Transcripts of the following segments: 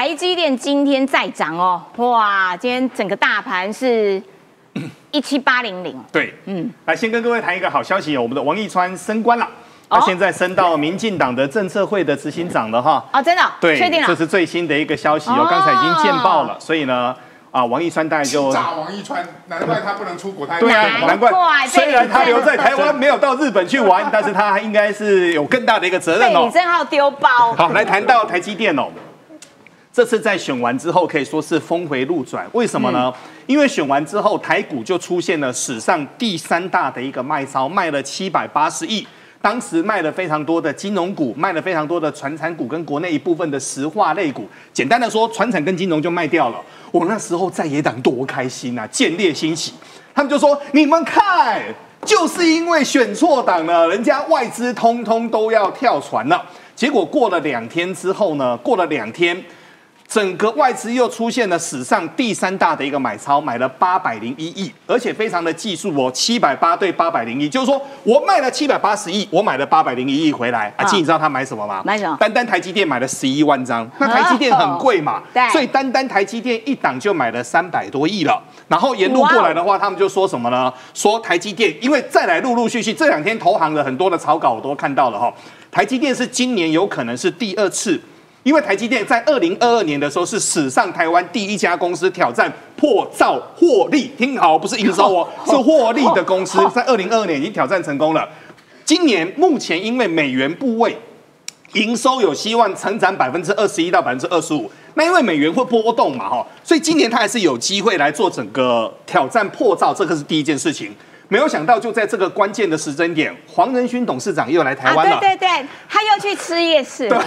台积电今天再涨哦，哇！今天整个大盘是 一七八零零。对，嗯，来先跟各位谈一个好消息哦，我们的王义川升官了，他现在升到民进党的政策会的执行长了哈。哦，真的？对，确定了。这是最新的一个消息哦，刚才已经见报了，所以呢。啊，王一川大概就炸王一川，难怪他不能出国，他对啊，难怪。虽然他留在台湾没有到日本去玩，但是他应该是有更大的一个责任哦。李正浩丢包。好，来谈到台积电哦，这次在选完之后可以说是峰回路转，为什么呢？因为选完之后台股就出现了史上第三大的一个卖超，卖了七百八十亿。当时卖了非常多的金融股，卖了非常多的船产股跟国内一部分的石化类股。简单的说，船产跟金融就卖掉了。我那时候在野党多开心啊，见猎欣喜。他们就说：“你们看，就是因为选错党了，人家外资通通都要跳船了。”结果过了两天之后呢？过了两天。整个外资又出现了史上第三大的一个买超，买了八百零一亿，而且非常的技术哦，七百八对八百零一，就是说我卖了七百八十亿，我买了八百零一亿回来。阿庆，你知道他买什么吗？买什么？单单台积电买了十一万张，那台积电很贵嘛，对，所以单单台积电一档就买了三百多亿了。然后沿路过来的话，他们就说什么呢？说台积电，因为再来陆陆续续这两天投行的很多的草稿我都看到了哈，台积电是今年有可能是第二次。因为台积电在二零二二年的时候是史上台湾第一家公司挑战破兆获利，听好，不是营收哦，是获利的公司，在二零二二年已经挑战成功了。今年目前因为美元部位，营收有希望成长百分之二十一到百分之二十五，那因为美元会波动嘛，哈，所以今年它还是有机会来做整个挑战破兆，这个是第一件事情。没有想到就在这个关键的时针点，黄仁勋董事长又来台湾了，对对对，他又去吃夜市，对。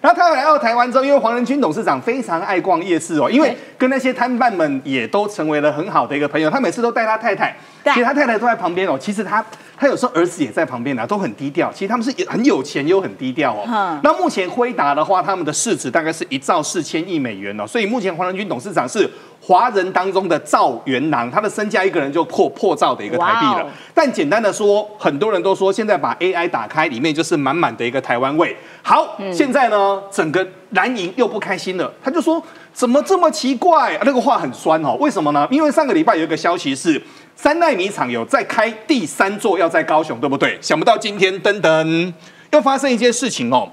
然后他来到台湾之后，因为黄仁勋董事长非常爱逛夜市哦，因为跟那些摊贩们也都成为了很好的一个朋友。他每次都带他太太，其实他太太都在旁边哦。其实他他有时候儿子也在旁边啊，都很低调。其实他们是很有钱又很低调哦。那目前辉达的话，他们的市值大概是一兆四千亿美元哦。所以目前黄仁勋董事长是华人当中的赵元郎，他的身价一个人就破破兆的一个台币了。但简单的说，很多人都说现在把 AI 打开，里面就是满满的一个台湾味。好，现在呢，整个蓝营又不开心了。他就说：“怎么这么奇怪？”那个话很酸哦。为什么呢？因为上个礼拜有一个消息是，三奈米厂有在开第三座，要在高雄，对不对？想不到今天噔噔又发生一件事情哦。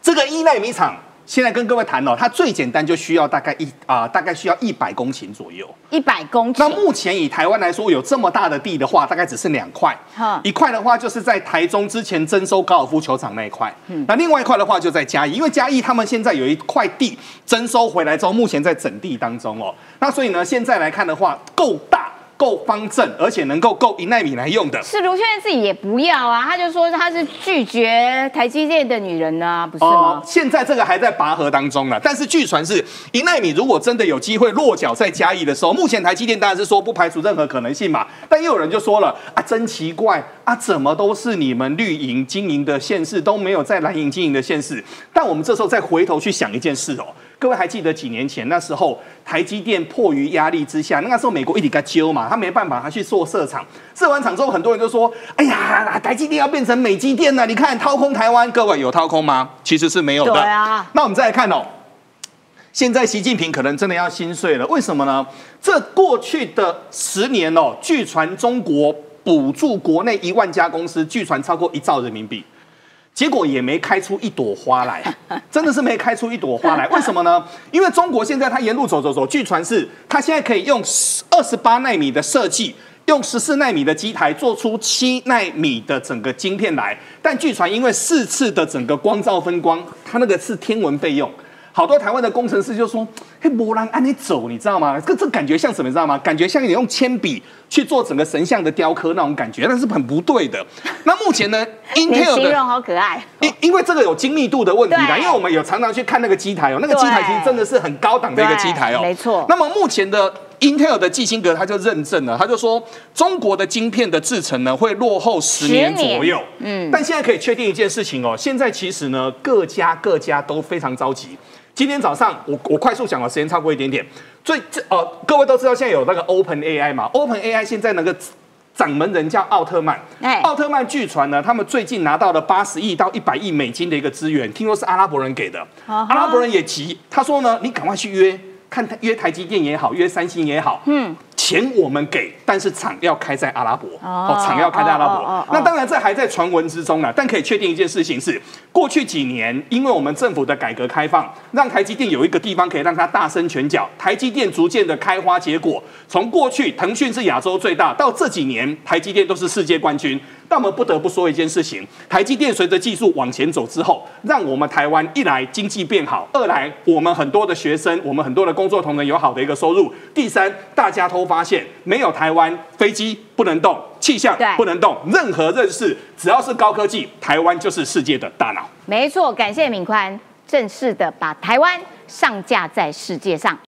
这个一奈米厂。现在跟各位谈哦，它最简单就需要大概一啊，大概需要一百公顷左右。一百公顷。那目前以台湾来说，有这么大的地的话，大概只剩两块。一块的话就是在台中之前征收高尔夫球场那一块。嗯。那另外一块的话就在嘉义，因为嘉义他们现在有一块地征收回来之后，目前在整地当中哦。那所以呢，现在来看的话，够大。够方正，而且能够够一纳米来用的，是卢现在自己也不要啊，他就说他是拒绝台积电的女人呢，不是吗？现在这个还在拔河当中了，但是据传是一纳米，如果真的有机会落脚在嘉义的时候，目前台积电当然是说不排除任何可能性嘛，但又有人就说了啊，真奇怪啊，怎么都是你们绿营经营的县市，都没有在蓝营经营的县市？但我们这时候再回头去想一件事哦。各位还记得几年前那时候，台积电迫于压力之下，那个时候美国一直在揪嘛，他没办法，他去做设厂。设完厂之后，很多人就说：“哎呀，台积电要变成美积电了！你看掏空台湾，各位有掏空吗？其实是没有的。对啊。那我们再来看哦，现在习近平可能真的要心碎了。为什么呢？这过去的十年哦，据传中国补助国内一万家公司，据传超过一兆人民币。结果也没开出一朵花来，真的是没开出一朵花来。为什么呢？因为中国现在它沿路走走走，据传是它现在可以用二十八纳米的设计，用十四纳米的机台做出七纳米的整个晶片来。但据传因为四次的整个光照分光，它那个是天文费用。好多台湾的工程师就说：“嘿，波兰按你走，你知道吗？这这感觉像什么？你知道吗？感觉像你用铅笔去做整个神像的雕刻那种感觉，那是很不对的。那目前呢，Intel 的形容好可爱，因因为这个有精密度的问题啦。因为我们有常常去看那个机台哦，那个机台其实真的是很高档的一个机台哦，没错。那么目前的 Intel 的基辛格他就认证了，他就说中国的晶片的制程呢会落后十年左右。嗯，但现在可以确定一件事情哦，现在其实呢各家各家都非常着急。今天早上，我我快速讲了，时间超过一点点。最这呃，各位都知道现在有那个 Open AI 嘛？Open AI 现在那个掌门人叫奥特曼。哎，奥特曼据传呢，他们最近拿到了八十亿到一百亿美金的一个资源，听说是阿拉伯人给的。阿拉伯人也急，他说呢，你赶快去约，看约台积电也好，约三星也好，嗯。钱我们给，但是厂要开在阿拉伯哦，厂要开在阿拉伯。那当然这还在传闻之中呢，但可以确定一件事情是，过去几年因为我们政府的改革开放，让台积电有一个地方可以让它大伸拳脚，台积电逐渐的开花结果。从过去腾讯是亚洲最大，到这几年台积电都是世界冠军。但我们不得不说一件事情：台积电随着技术往前走之后，让我们台湾一来经济变好，二来我们很多的学生，我们很多的工作同仁有好的一个收入。第三，大家都发现没有台湾飞机不能动，气象不能动，任何认识只要是高科技，台湾就是世界的大脑。没错，感谢敏宽正式的把台湾上架在世界上。